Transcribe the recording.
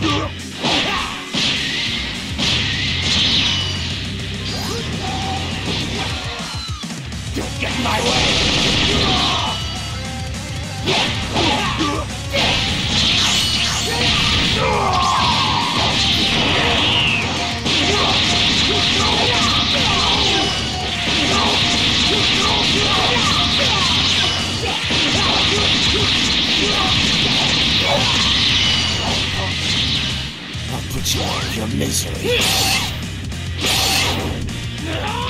Yeah! Get in my way! I'll put you out of your misery.